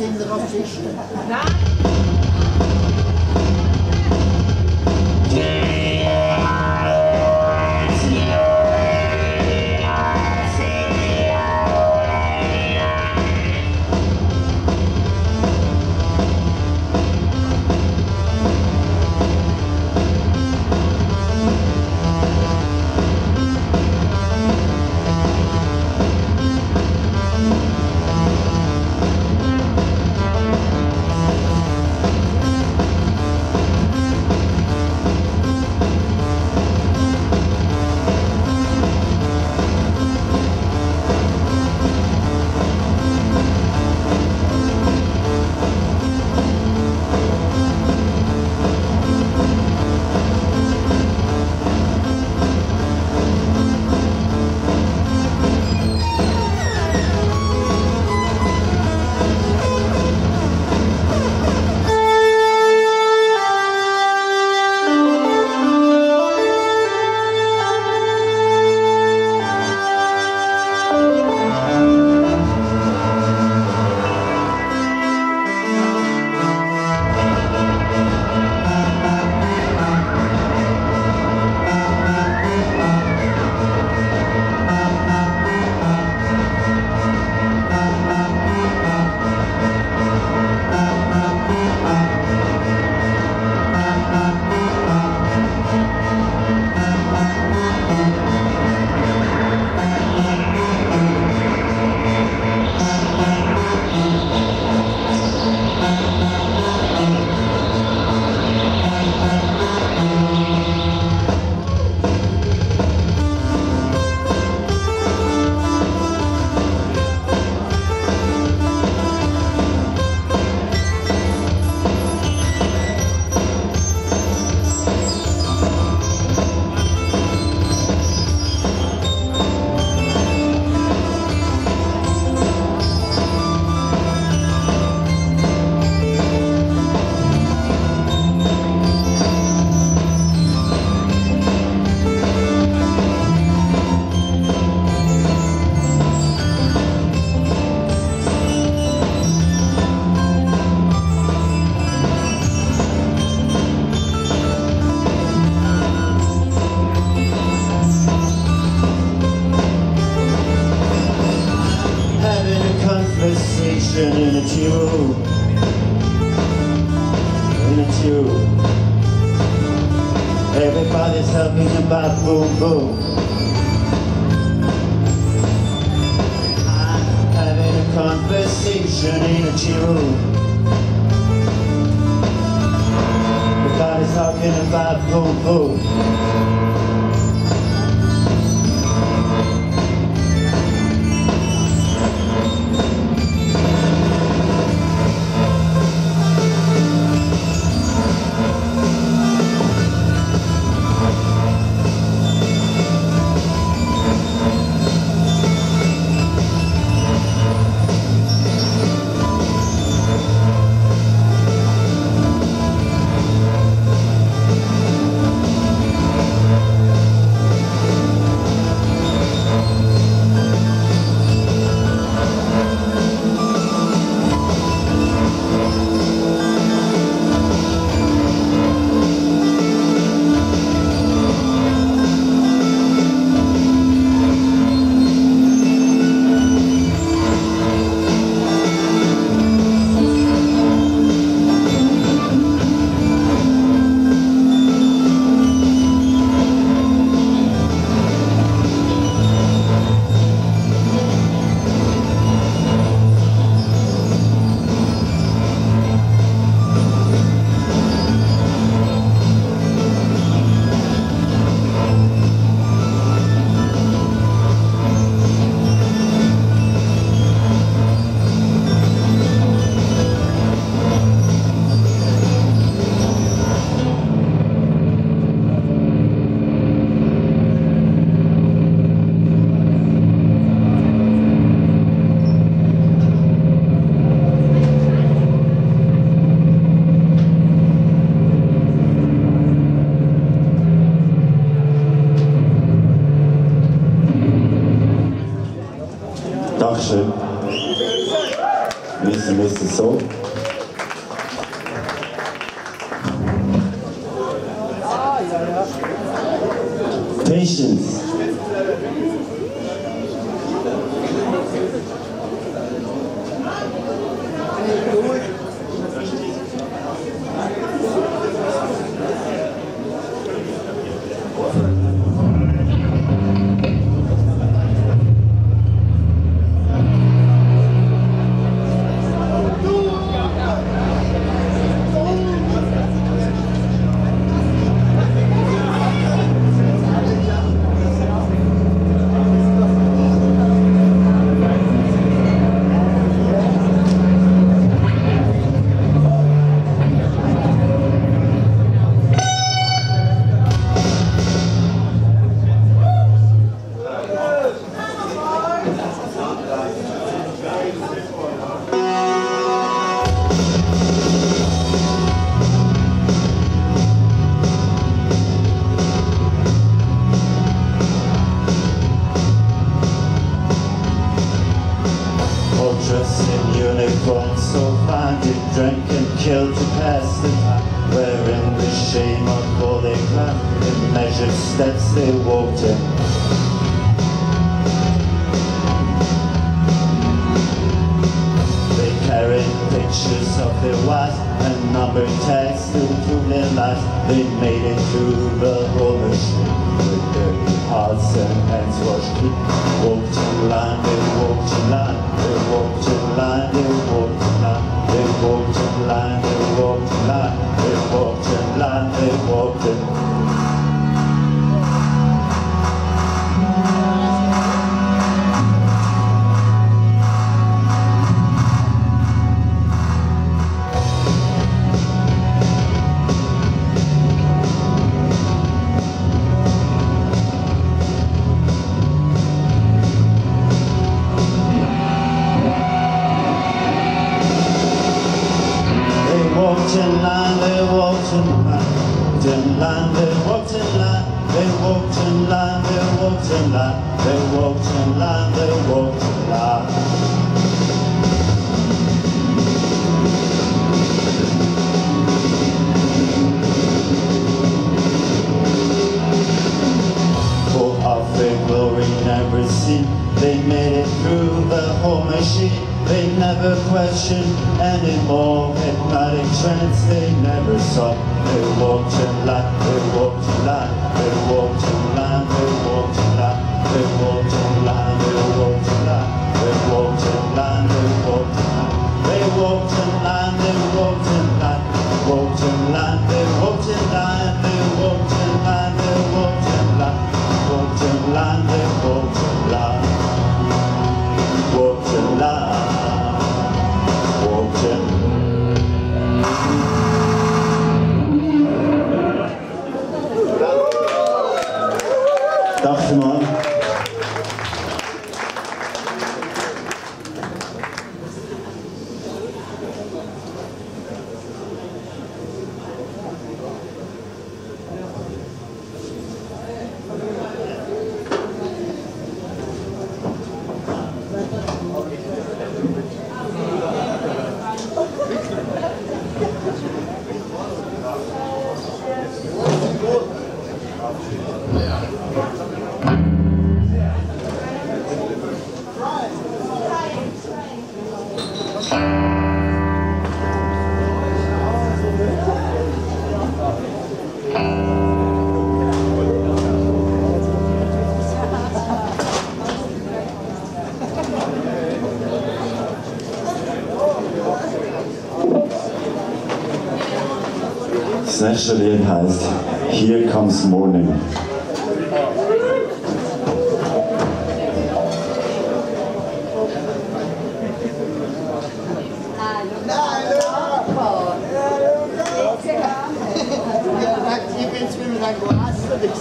sehen Sie raus, ich their and number tags to prove their lives. They made it through the whole with their hearts and hands washed clean. Walked in line, they walked in line, they walked in line, they walked in line, they walked in line, they walked in line, they walked in line, they walked in. They they never saw They walked and laughed Heißt Here Comes Morning.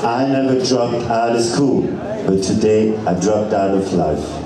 I never dropped out of school, but today I dropped out of life.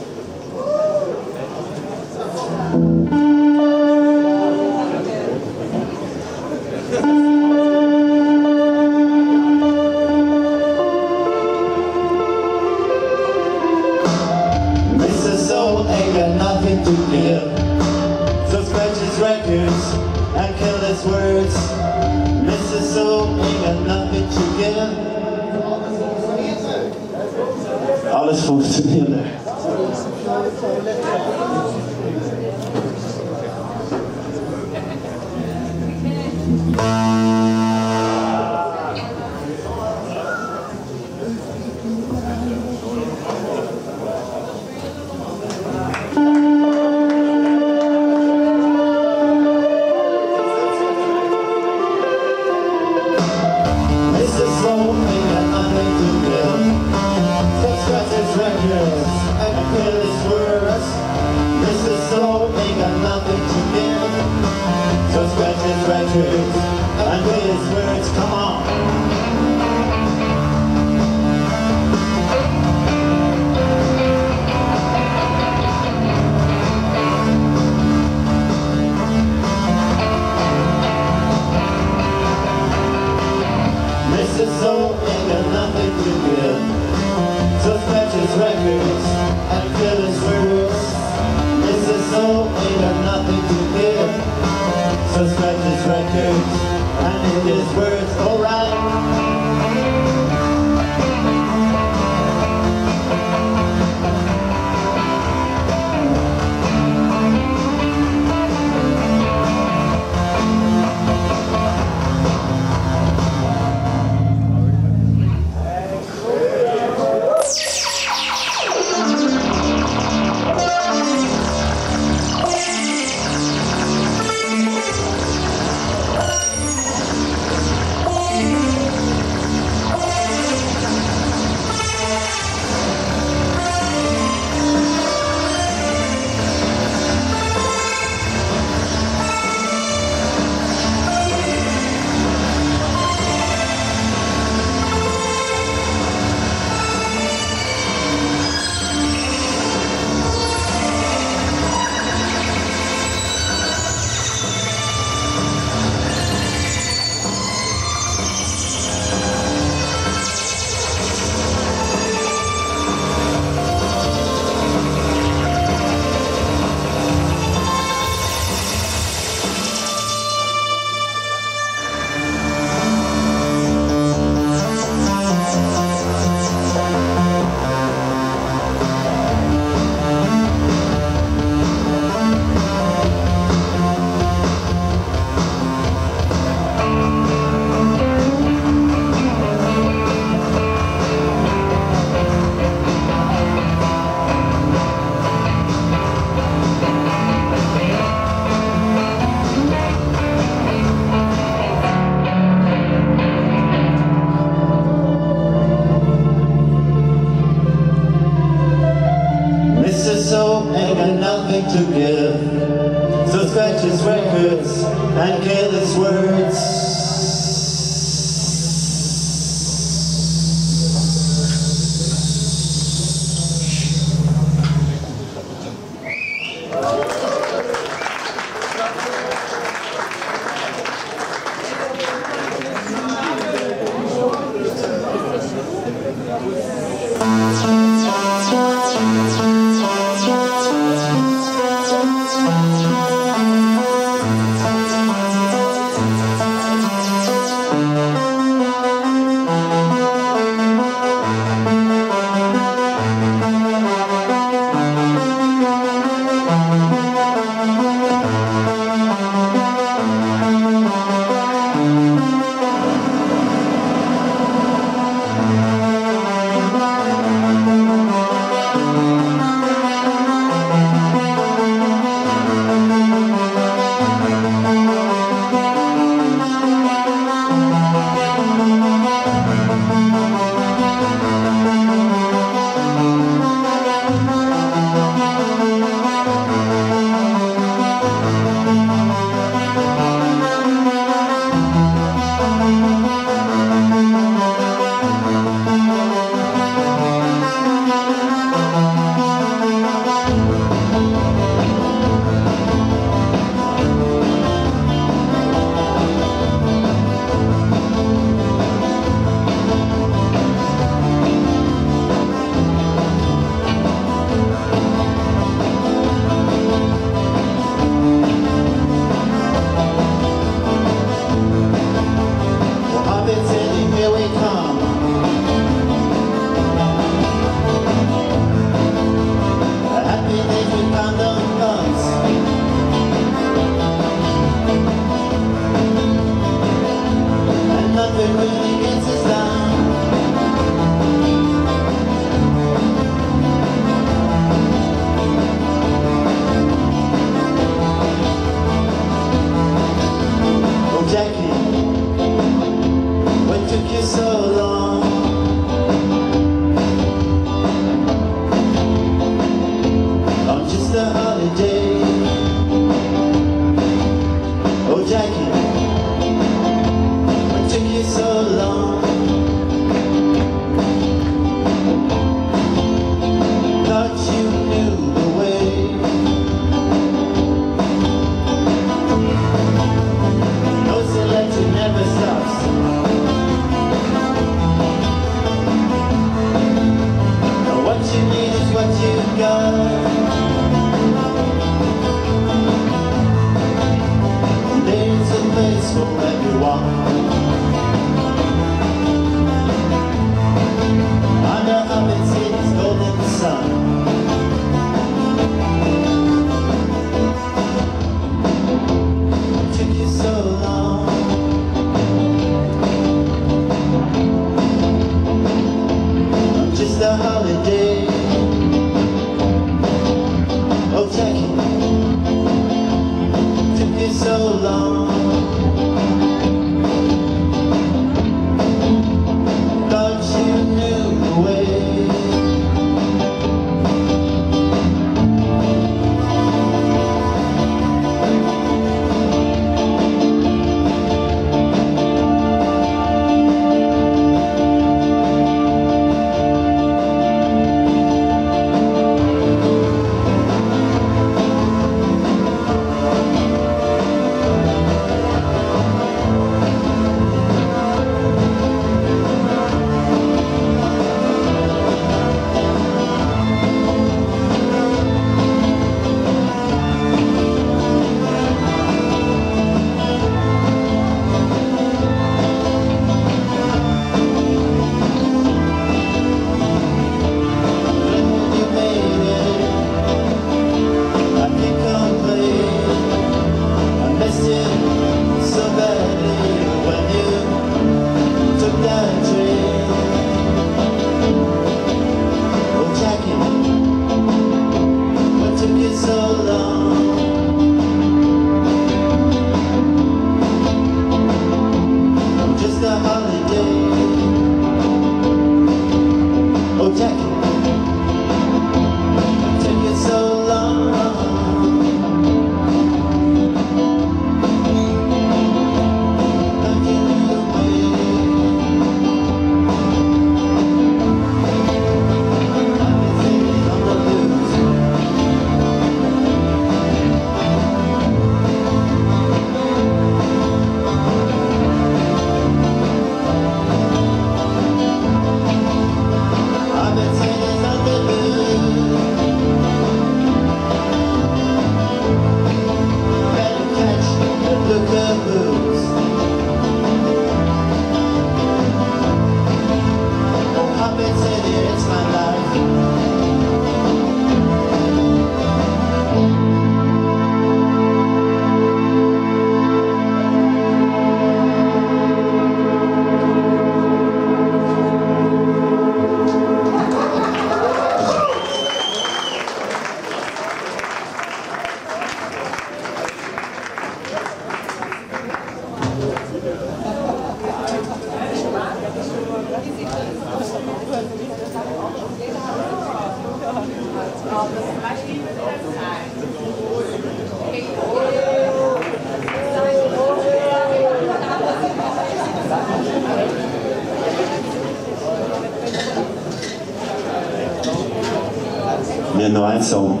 Mir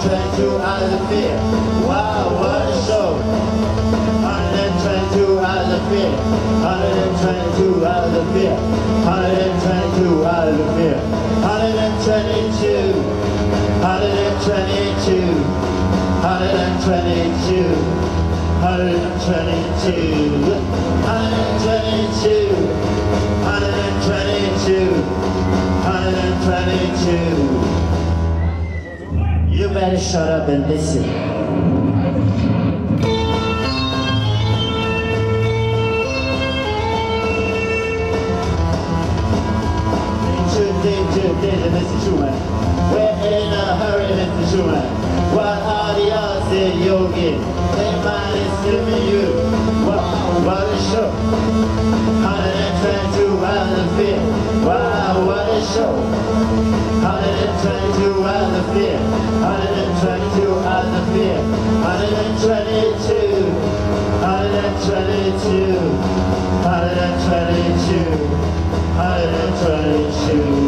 122 hours of fear. Wow, what a show. 122 hours of fear. 122 hours of fear. 122 hours of fear. 122. 122. 122. 122. 122. 122. 122. You better shut up and listen. Danger, danger, Mr. Schumann. We're in a hurry, Mr. What are y'all sen Jogge? En man you. What? Vad är show? did it turn to run the fear. Wow, what a show! did it turn to run the fear. did it turn to run the fear. Han är 22. Han är 22. Han är 22. Han är 22.